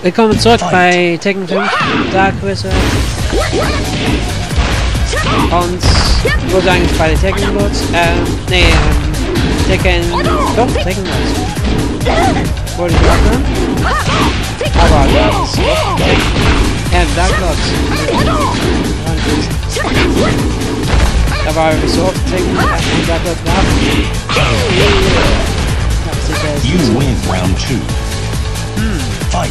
Willkommen zurück bei Tekken 5 Dark Wizard. Und wo sind eigentlich beide Tekken Lords? Ähm, nee, ähm, Tekken. Doch, Tekken Lords. Wollte ich machen. Aber das ist Ja, Dark Lords. Da war ich so oft Tekken, erstmal Dark Lords gehabt. You win round two. Fight.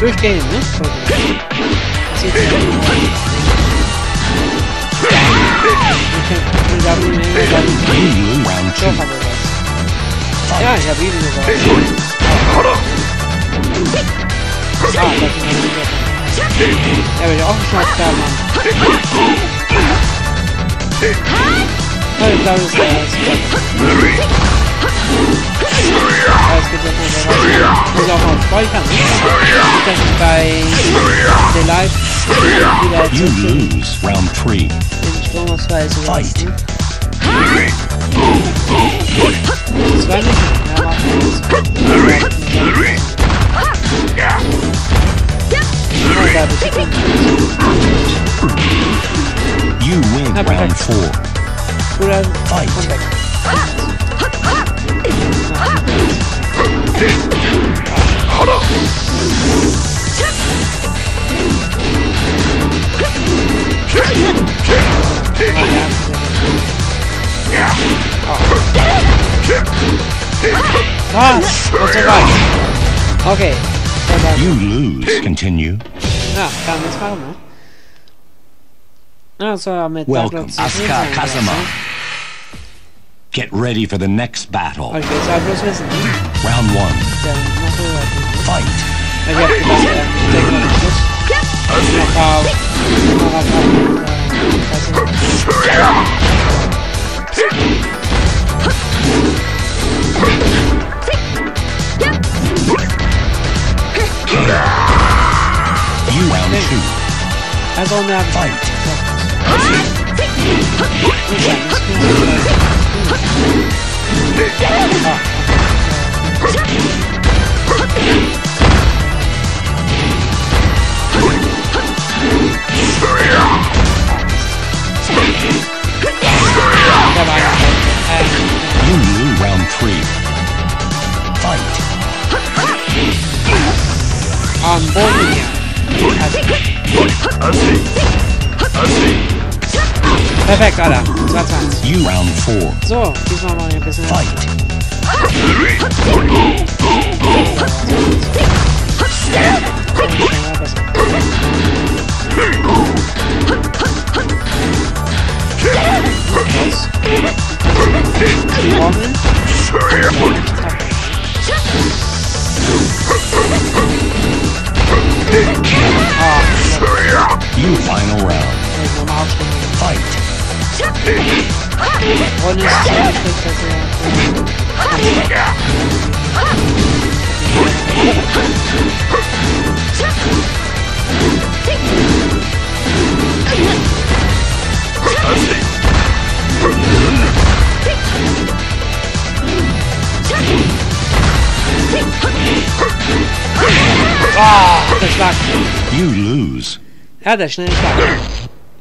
doch two. aber was. Ja, ich habe ihn sogar. Ah, das ist eine Sache. Ja, aber ich auch schon auf der Mann. Ja, ich glaube, das ist Fight. leisten. Das war nicht. Ja, mach Ja, da bist du. You win round four. Fight. Komm weg. Was? Und so weit. Okay. You lose. Continue. Ja, kann man jetzt machen, ne? Also mit Welcome, Douglas Asuka Kazama. Get ready for the next battle. Aber ich will es halt bloß wissen. Round one. Der macht so was. Fight. Round two. Also, ne, Fight. Der Perfekt, Alter. 2-2. You round four. So, diesmal mal ein bisschen. Fight. Und es ist sehr wichtig, dass der You lose.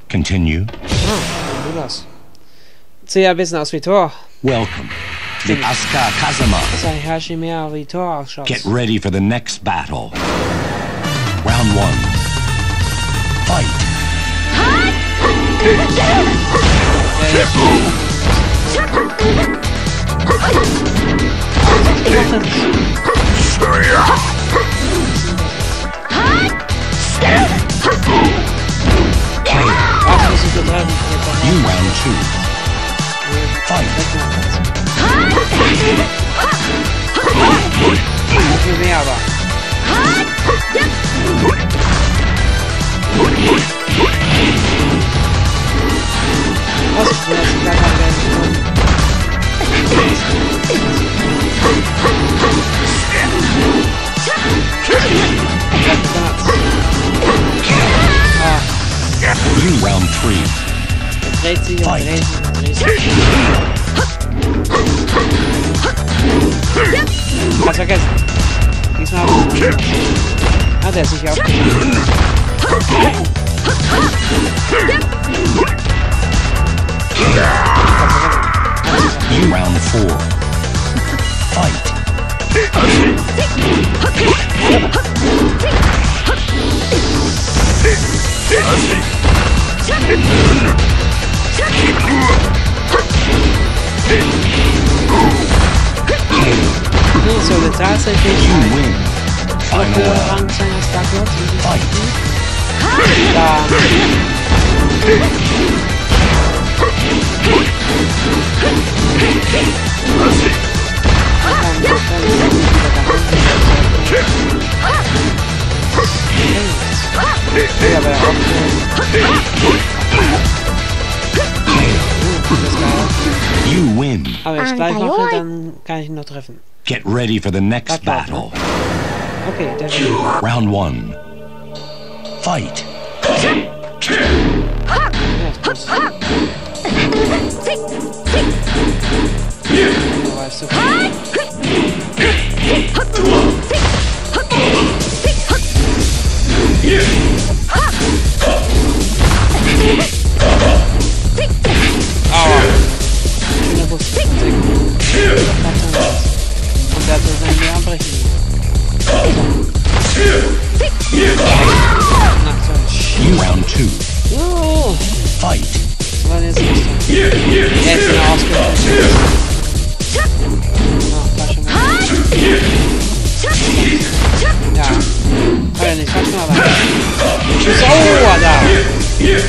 Continue. Das. Sieht ja ein bisschen aus wie Thor. Welcome to the Asuka Kazama. Sah Hashimea wie Thor. Get ready for the next battle. Round one. Fight. Ach, Fight. sich sich. Kannst vergessen. Diesmal habe ich ihn nicht Ah, der ist sich round four. Fight. Nee, sollte tatsächlich You win. Final round. Rang sein als Dark Lord. wie die Fight. Dann, ich gleich mache, dann kann ich ihn noch treffen. Get ready for the next battle. Okay, der. Round one. Fight. Ja,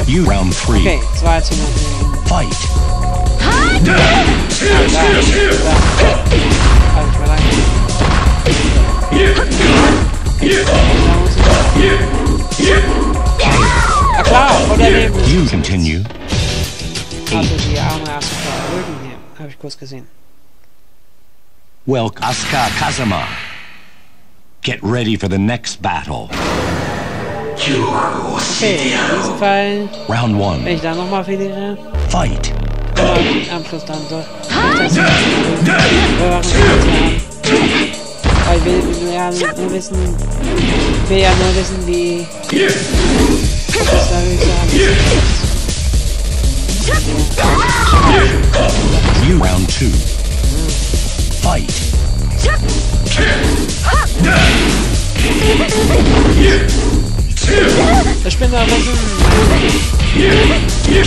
Da muss ich. Klar, von der Neben. You continue. Also die arme Asuka. Rügen hier. Habe ich kurz gesehen. Welcome. Asuka Kazama. Get ready for the next battle. Okay, in diesem Fall, Round wenn one. ich da nochmal verliere, Fight. kann am Schluss dann so. Das wir machen es jetzt an. Weil wir, wir ja nur wissen, wir ja nur wissen, wie das da höchste You round two. Fight. Ich bin da wissen. You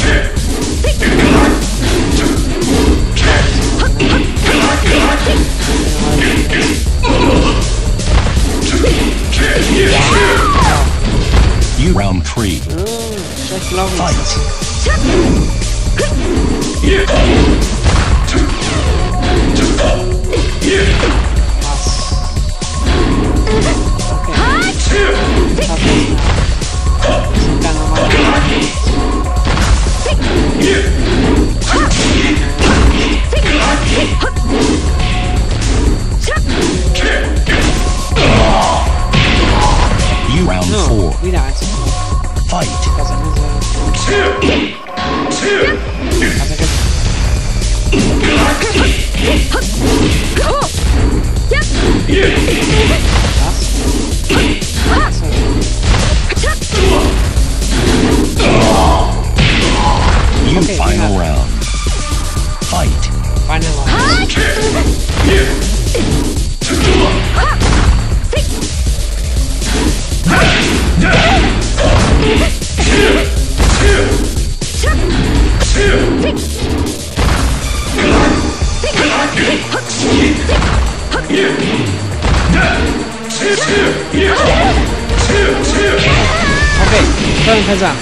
Versam.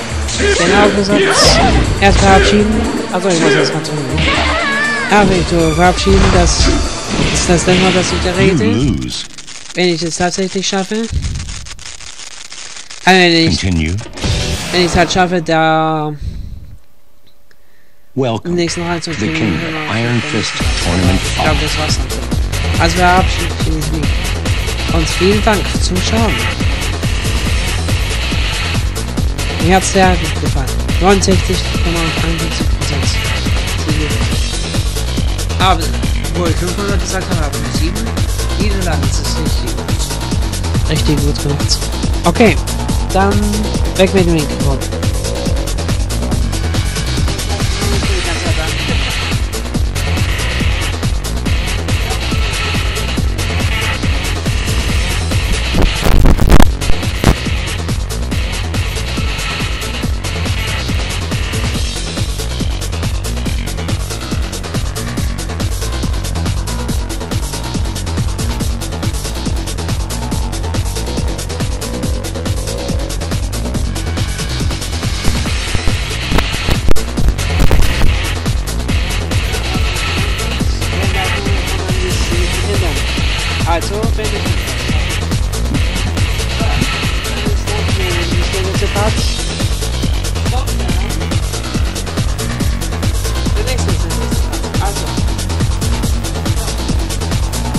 Genau gesagt. Erst verabschieden. Achso, ich muss das ganz unten. Ah, Victor, verabschieden, das ist das Denkmal, das ich lose. Wenn ich es tatsächlich schaffe. Also wenn ich wenn ich es halt schaffe, da im Welcome nächsten Rang zu kriegen. Iron Fist Tournament Ich glaube, 5. das war's dann. Also verabschiede ich mich. Und vielen Dank fürs Zuschauen. Herzberg gefallen. 69,71% Aber ich 500 gesagt haben, aber 7. Jede Land ist es richtig. Richtig gut gemacht. Okay, dann weg mit dem Link. Also, wenn ich